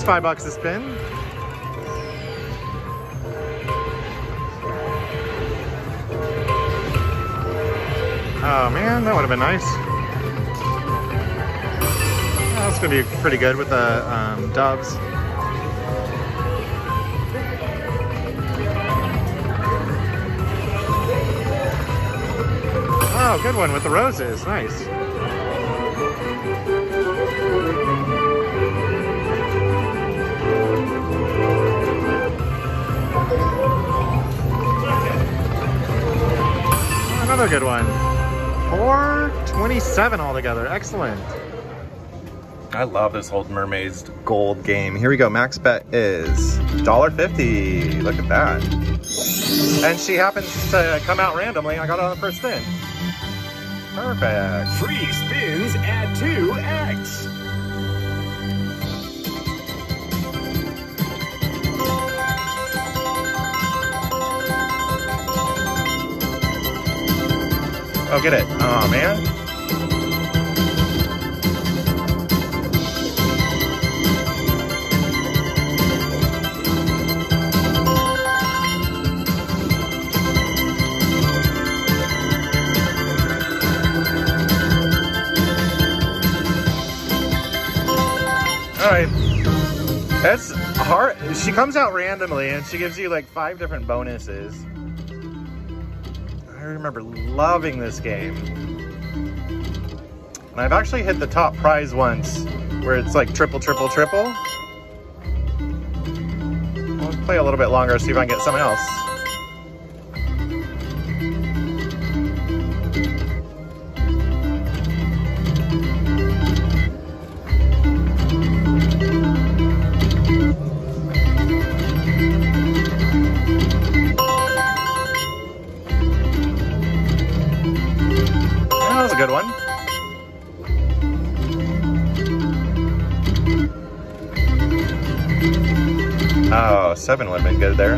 That's five bucks a spin. Oh man, that would have been nice. That's gonna be pretty good with the um, doves. Oh, good one with the roses. Nice. Another good one. 427 altogether. Excellent. I love this old Mermaids Gold game. Here we go. Max bet is $1.50. Look at that. And she happens to come out randomly. I got it on the first spin. Perfect. Free spins add 2x. Oh, get it. Oh, man. All right. That's hard. She comes out randomly and she gives you like five different bonuses. Remember loving this game. And I've actually hit the top prize once where it's like triple, triple, triple. I'll play a little bit longer, see if I can get something else. Been good there.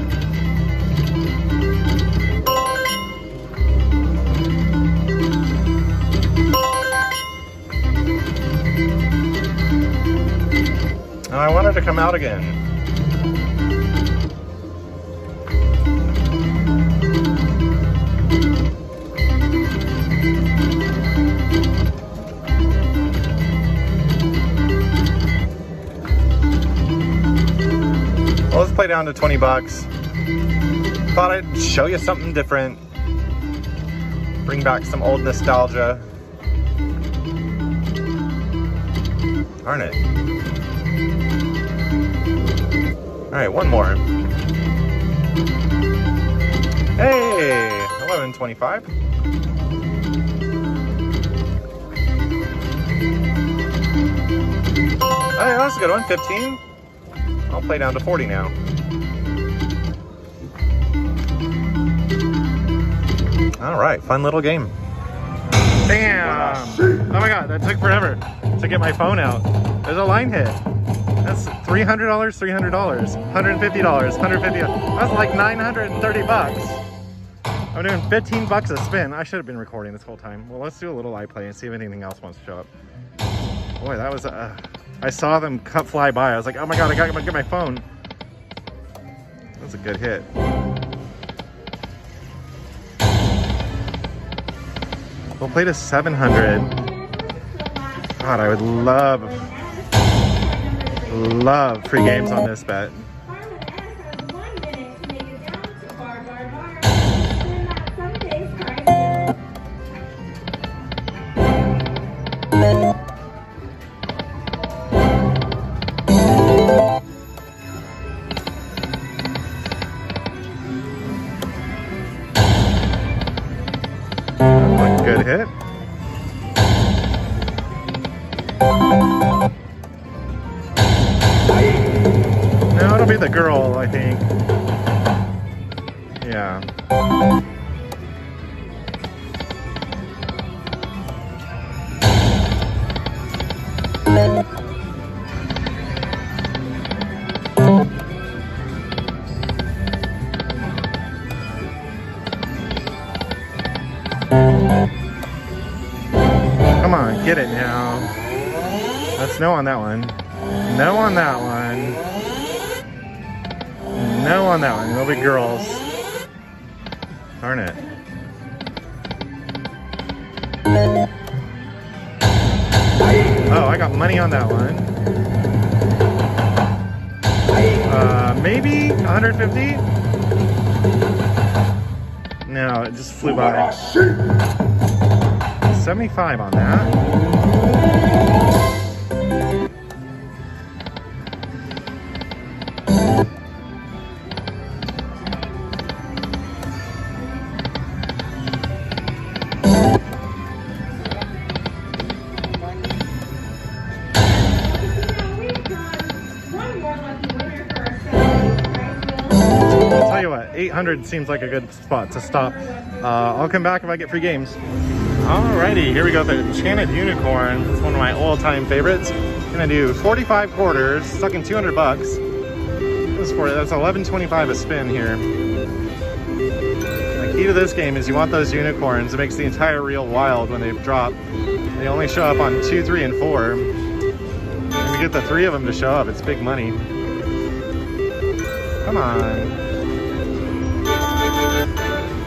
Oh, I wanted to come out again. Down to 20 bucks. Thought I'd show you something different. Bring back some old nostalgia. Darn it. All right, one more. Hey, 1125. Hey, that's a good one, 15. I'll play down to 40 now. All right, fun little game. Damn! Oh my god, that took forever to get my phone out. There's a line hit. That's $300, $300, $150, $150. That's like 930 bucks. I'm doing 15 bucks a spin. I should have been recording this whole time. Well, let's do a little live play and see if anything else wants to show up. Boy, that was, uh, I saw them cut fly by. I was like, oh my god, I gotta get my phone. That was a good hit. We'll play to 700. God, I would love, love free games on this bet. Get it now. That's no on that one. No on that one. No on that one. It'll be girls. Darn it. Oh, I got money on that one. Uh, maybe 150? No, it just flew by. 75 on that. Tell you what, 800 seems like a good spot to stop. Uh, I'll come back if I get free games. Alrighty, here we go. The Enchanted Unicorn. It's one of my all-time favorites. Gonna do 45 quarters, stuck in 200 bucks. This for that's 11.25 a spin here. The key to this game is you want those unicorns. It makes the entire reel wild when they drop. They only show up on two, three, and four. And we get the three of them to show up. It's big money. Come on.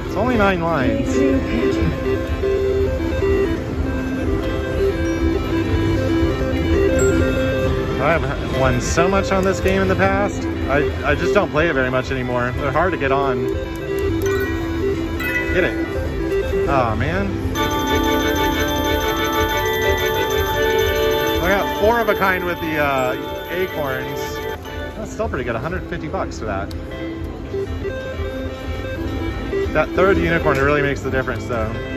It's only nine lines. I've won so much on this game in the past. I, I just don't play it very much anymore. They're hard to get on. Get it. Oh man. I got four of a kind with the uh, acorns. That's still pretty good. 150 bucks for that. That third unicorn really makes the difference though.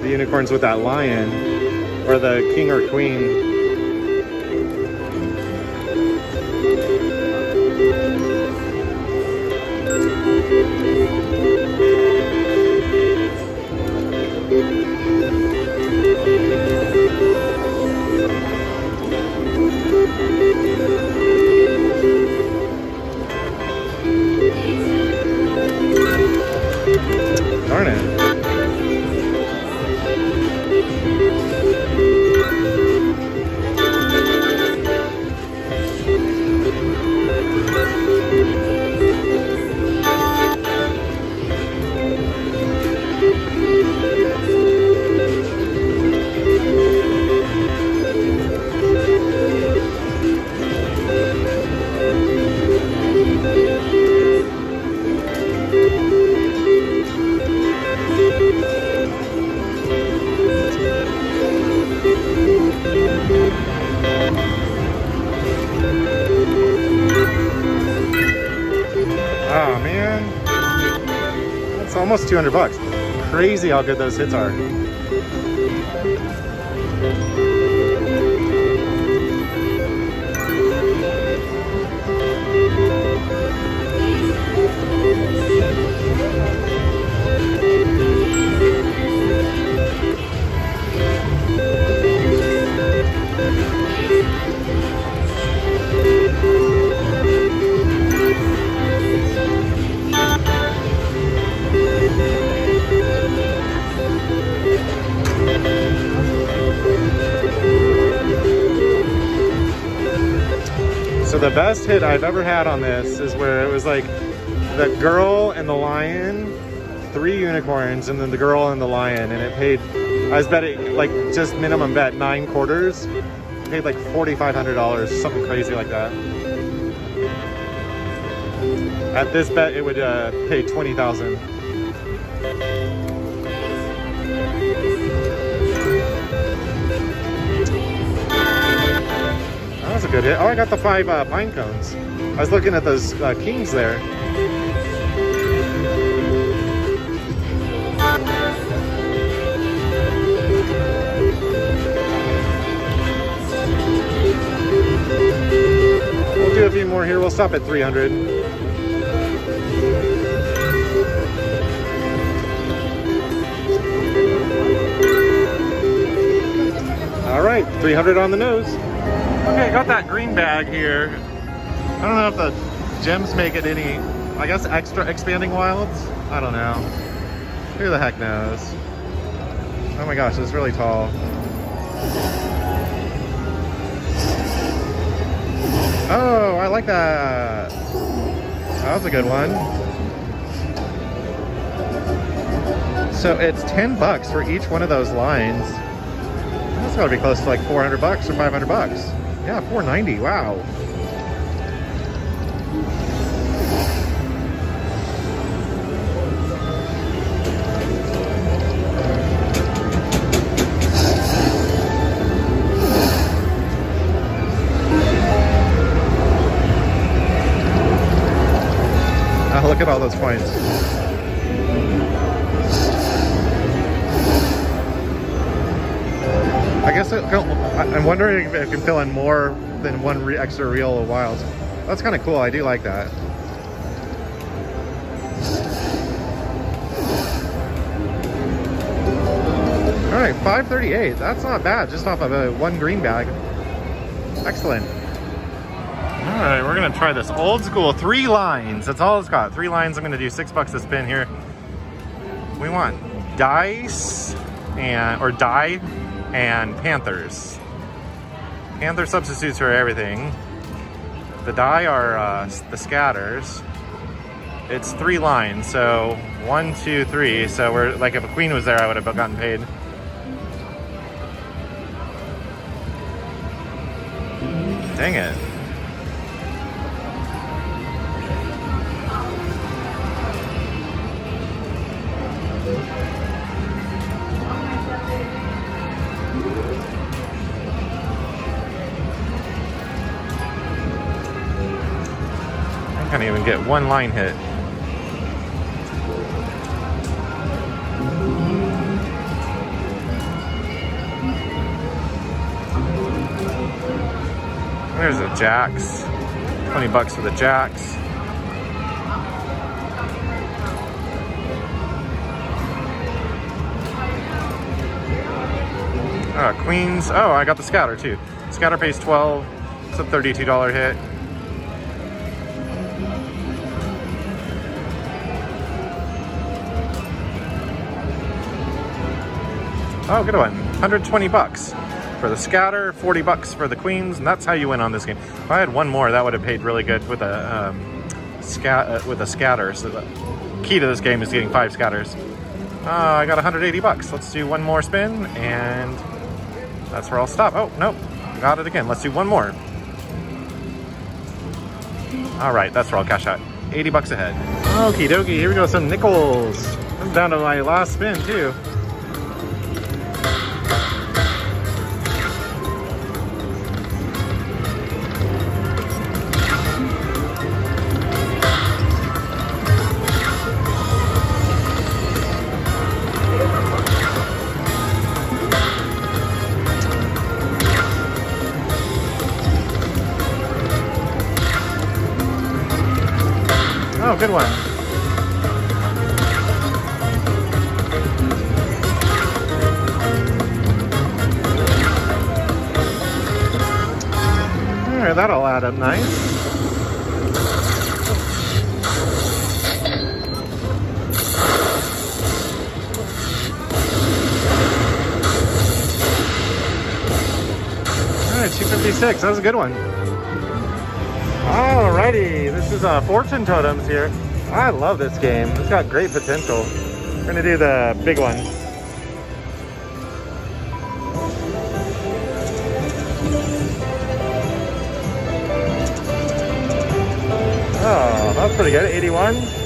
The unicorns with that lion or the king or queen. 200 bucks. Crazy how good those hits are. Hit I've ever had on this is where it was like the girl and the lion, three unicorns, and then the girl and the lion, and it paid, I was betting like just minimum bet, nine quarters. paid like $4,500, something crazy like that. At this bet, it would uh, pay 20000 That good hit. Oh, I got the five uh, pine cones. I was looking at those uh, kings there. We'll do a few more here. We'll stop at 300. All right, 300 on the nose. Okay, got that green bag here. I don't know if the gems make it any, I guess extra expanding wilds? I don't know. Who the heck knows? Oh my gosh, it's really tall. Oh, I like that. That was a good one. So it's 10 bucks for each one of those lines. That's gotta be close to like 400 bucks or 500 bucks. Yeah, 490, wow. Oh, look at all those points. I'm wondering if it can fill in more than one re extra reel of wilds. That's kind of cool. I do like that. All right, 538. That's not bad, just off of a one green bag. Excellent. All right, we're gonna try this old school three lines. That's all it's got. Three lines. I'm gonna do six bucks a spin here. We want dice and or die and Panthers. Panther substitutes for everything. The die are uh, the scatters. It's three lines, so one, two, three. So we're like if a queen was there, I would have gotten paid. Dang it. Get one line hit. There's the jacks. 20 bucks for the jacks. Uh, queens. Oh, I got the scatter too. Scatter pays 12. It's a $32 hit. Oh, good one. 120 bucks for the scatter, 40 bucks for the queens, and that's how you win on this game. If I had one more, that would have paid really good with a um, uh, with a scatter. So the key to this game is getting five scatters. Uh, I got 180 bucks. Let's do one more spin, and that's where I'll stop. Oh, nope. Got it again. Let's do one more. All right, that's where I'll cash out. 80 bucks ahead. Okie dokie, here we go, some nickels. I'm down to my last spin, too. Good one. All right, that'll add up nice. All right, 256, that was a good one. Alrighty, this is uh, Fortune Totems here. I love this game. It's got great potential. We're gonna do the big one. Oh, that's pretty good. 81.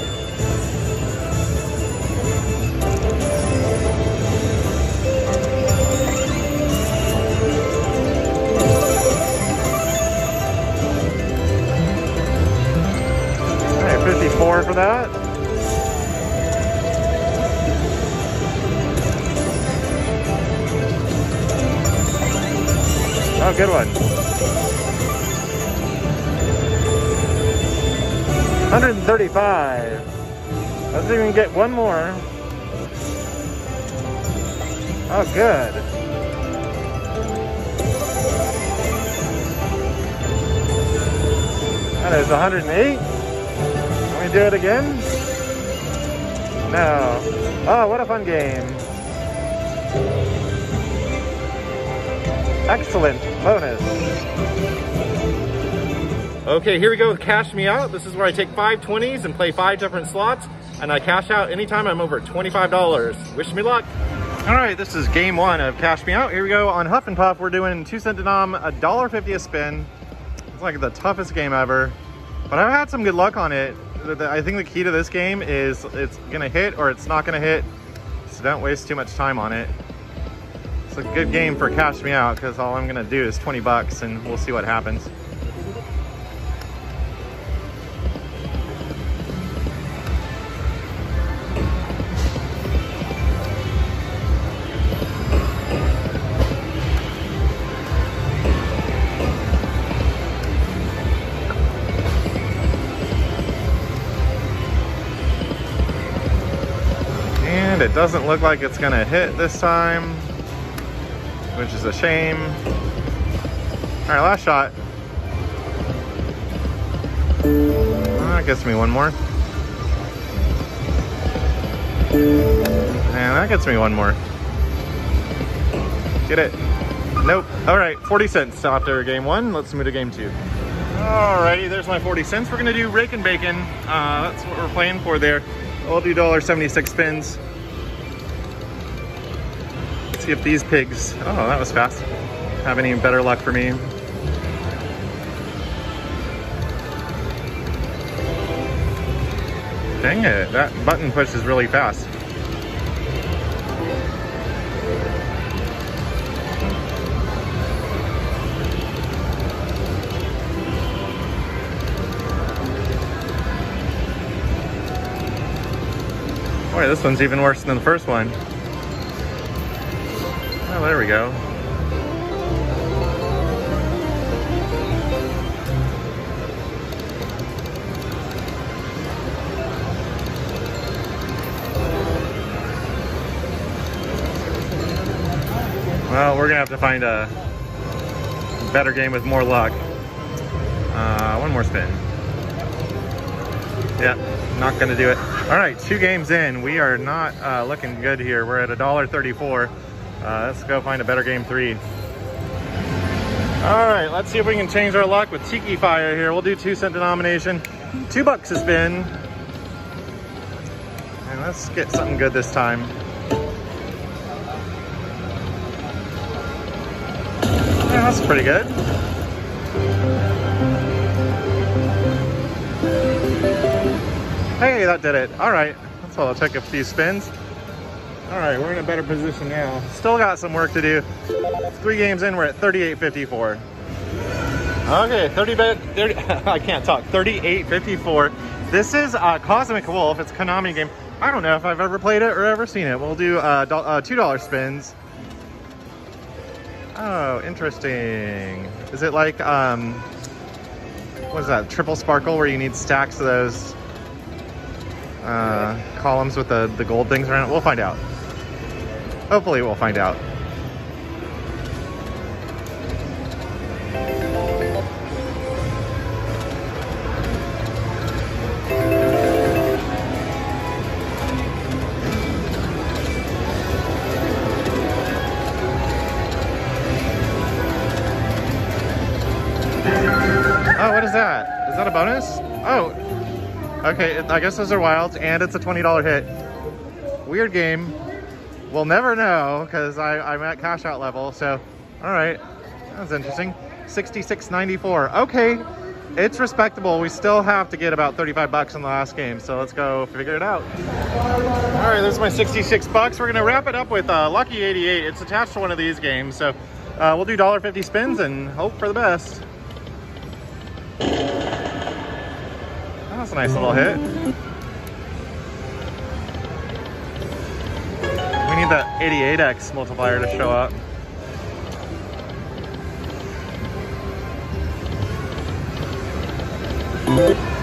54 for that. Oh, good one. 135. Let's even get one more. Oh, good. That is 108. Can we do it again? No. Oh, what a fun game. Excellent bonus. Okay, here we go with Cash Me Out. This is where I take five 20s and play five different slots, and I cash out anytime I'm over $25. Wish me luck. All right, this is game one of Cash Me Out. Here we go on Huff and Puff. We're doing two cent denom, a dollar fifty a spin. It's like the toughest game ever, but I've had some good luck on it. I think the key to this game is it's gonna hit or it's not gonna hit, so don't waste too much time on it. It's a good game for Cash Me Out because all I'm gonna do is 20 bucks and we'll see what happens. Doesn't look like it's gonna hit this time, which is a shame. All right, last shot. That gets me one more. And that gets me one more. Get it? Nope. All right, 40 cents after game one. Let's move to game two. Alrighty, there's my 40 cents. We're gonna do Rakin' Bacon. Uh, that's what we're playing for there. I'll do $1.76 spins. See if these pigs, oh, that was fast, have any better luck for me. Dang it, that button push is really fast. Boy, this one's even worse than the first one. Oh, there we go. Well, we're gonna have to find a better game with more luck. Uh, one more spin. Yeah, not gonna do it. All right, two games in. We are not uh, looking good here. We're at a dollar thirty-four. Uh, let's go find a better game three. All right, let's see if we can change our luck with Tiki Fire here. We'll do two cent denomination, two bucks a spin. And let's get something good this time. Yeah, that's pretty good. Hey, that did it. All right, that's all. I'll take a few spins. All right, we're in a better position now. Still got some work to do. Three games in, we're at 38.54. Okay, 30 bet, 30, I can't talk, 38.54. This is uh, Cosmic Wolf, it's a Konami game. I don't know if I've ever played it or ever seen it. We'll do uh, uh, $2 spins. Oh, interesting. Is it like, um, what is that, triple sparkle where you need stacks of those uh, columns with the, the gold things around it? We'll find out. Hopefully we'll find out. Oh, what is that? Is that a bonus? Oh, okay. I guess those are wilds and it's a $20 hit. Weird game. We'll never know because I'm at cash out level. So, all right. That's interesting. 66.94. Okay. It's respectable. We still have to get about 35 bucks in the last game. So let's go figure it out. All right, there's my 66 bucks. We're gonna wrap it up with uh, Lucky 88. It's attached to one of these games. So uh, we'll do $1.50 spins and hope for the best. That's a nice little hit. Need the 88x multiplier to show up. What's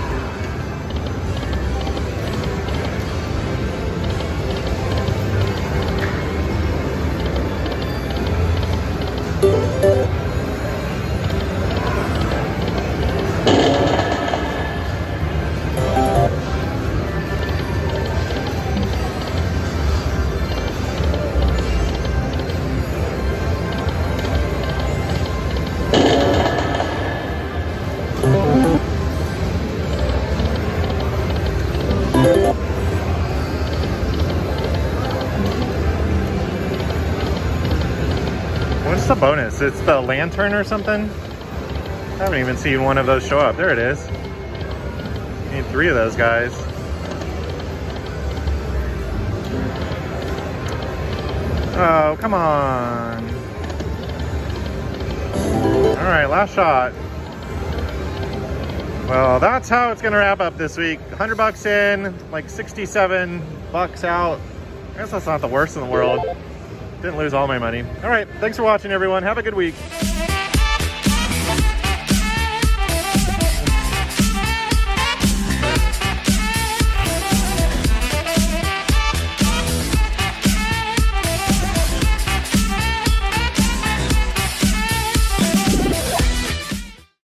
It's the lantern or something? I haven't even seen one of those show up. There it is. Need three of those guys. Oh, come on. All right, last shot. Well, that's how it's gonna wrap up this week. 100 bucks in, like 67 bucks out. I guess that's not the worst in the world. Didn't lose all my money. All right, thanks for watching everyone. Have a good week.